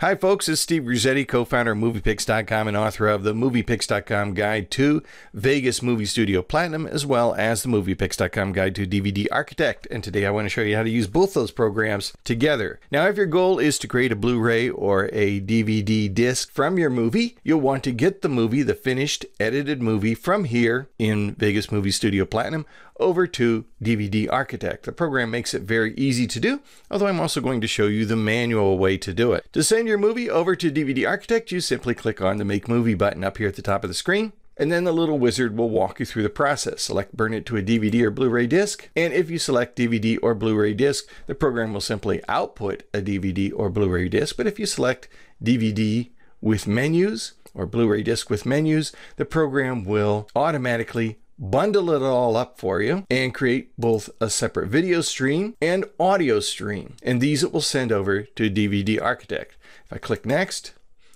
Hi, folks. It's Steve Grisetti, co founder of Muvipix.com and author of the Muvipix.com Guide to Vegas Movie Studio Platinum, as well as the Muvipix.com Guide to DVD Architect. And today I want to show you how to use both those programs together. Now, if your goal is to create a Blu ray or a DVD disc from your movie, you'll want to get the movie, the finished edited movie, from here in Vegas Movie Studio Platinum over to DVD Architect. The program makes it very easy to do, although I'm also going to show you the manual way to do it. To send your movie over to DVD Architect, you simply click on the Make Movie button up here at the top of the screen and then the little wizard will walk you through the process. Select burn it to a DVD or Blu-ray disc, and if you select DVD or Blu-ray disc, the program will simply output a DVD or Blu-ray disc, but if you select DVD with menus or Blu-ray disc with menus, the program will automatically bundle it all up for you and create both a separate video stream and audio stream. And these it will send over to DVD Architect. If I click next,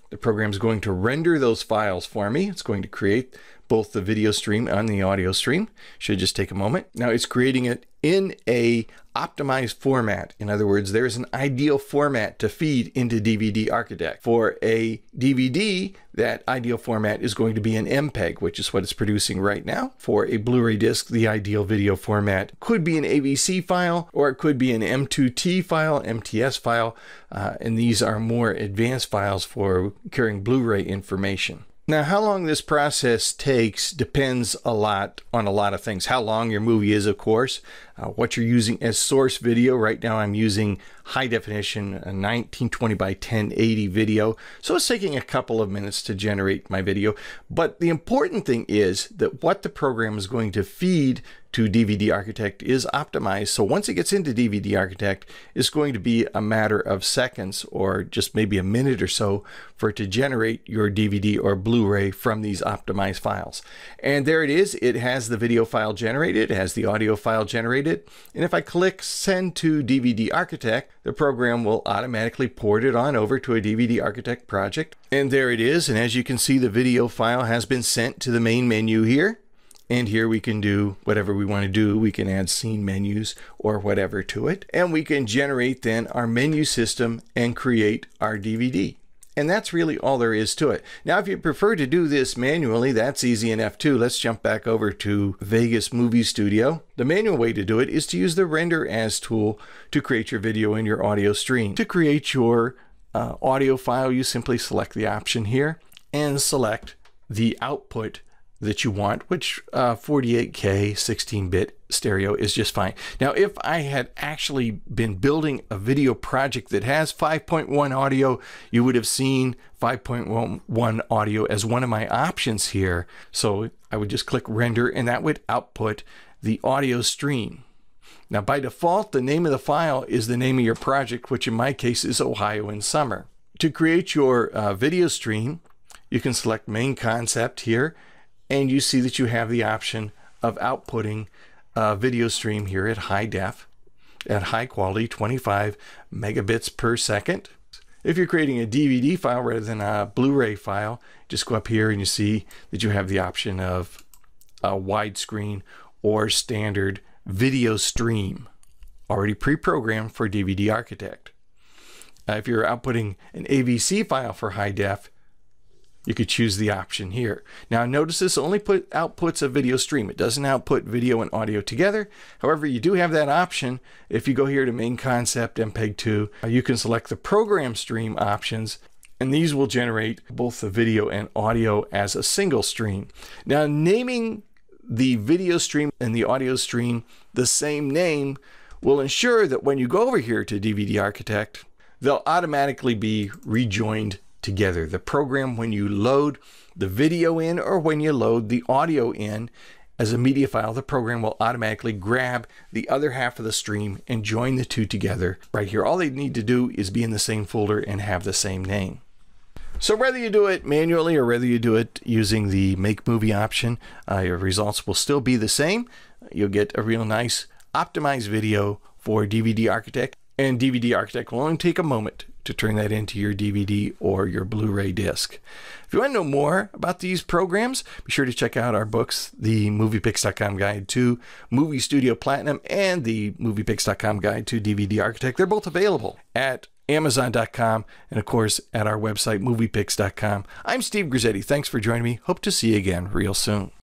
the program is going to render those files for me. It's going to create both the video stream and the audio stream. Should just take a moment. Now it's creating it in a optimized format. In other words, there's an ideal format to feed into DVD Architect. For a DVD, that ideal format is going to be an MPEG, which is what it's producing right now. For a Blu-ray disc, the ideal video format could be an AVC file, or it could be an M2T file, MTS file, uh, and these are more advanced files for carrying Blu-ray information. Now, how long this process takes depends a lot on a lot of things. How long your movie is, of course, uh, what you're using as source video. Right now, I'm using high definition, a 1920 by 1080 video. So it's taking a couple of minutes to generate my video. But the important thing is that what the program is going to feed to DVD Architect is optimized. So once it gets into DVD Architect, it's going to be a matter of seconds or just maybe a minute or so for it to generate your DVD or Blu-ray from these optimized files. And there it is. It has the video file generated, it has the audio file generated. And if I click send to DVD Architect, the program will automatically port it on over to a DVD Architect project. And there it is. And as you can see, the video file has been sent to the main menu here. And here we can do whatever we want to do. We can add scene menus or whatever to it. And we can generate then our menu system and create our DVD. And that's really all there is to it. Now, if you prefer to do this manually, that's easy enough F2. Let's jump back over to Vegas Movie Studio. The manual way to do it is to use the Render As tool to create your video and your audio stream. To create your uh, audio file, you simply select the option here and select the output that you want, which uh, 48K 16-bit stereo is just fine. Now, if I had actually been building a video project that has 5.1 audio, you would have seen 5.1 audio as one of my options here. So I would just click render and that would output the audio stream. Now, by default, the name of the file is the name of your project, which in my case is Ohio in Summer. To create your uh, video stream, you can select MainConcept here and you see that you have the option of outputting a video stream here at high def at high quality 25 megabits per second if you're creating a DVD file rather than a Blu-ray file just go up here and you see that you have the option of a widescreen or standard video stream already pre-programmed for DVD Architect. Uh, if you're outputting an AVC file for high def, you could choose the option here. Now notice this only put outputs a video stream. It doesn't output video and audio together. However, you do have that option. If you go here to MainConcept MPEG-2, uh, you can select the program stream options and these will generate both the video and audio as a single stream. Now naming the video stream and the audio stream the same name will ensure that when you go over here to DVD Architect, they'll automatically be rejoined together. The program, when you load the video in or when you load the audio in as a media file, the program will automatically grab the other half of the stream and join the two together right here. All they need to do is be in the same folder and have the same name. So whether you do it manually or whether you do it using the make movie option, uh, your results will still be the same. You'll get a real nice optimized video for DVD Architect and DVD Architect will only take a moment to turn that into your DVD or your Blu-ray disc. If you want to know more about these programs, be sure to check out our books, the Muvipix.com Guide to Movie Studio Platinum and the Muvipix.com Guide to DVD Architect. They're both available at Amazon.com, and of course at our website, muvipix.com. I'm Steve Grisetti. Thanks for joining me. Hope to see you again real soon.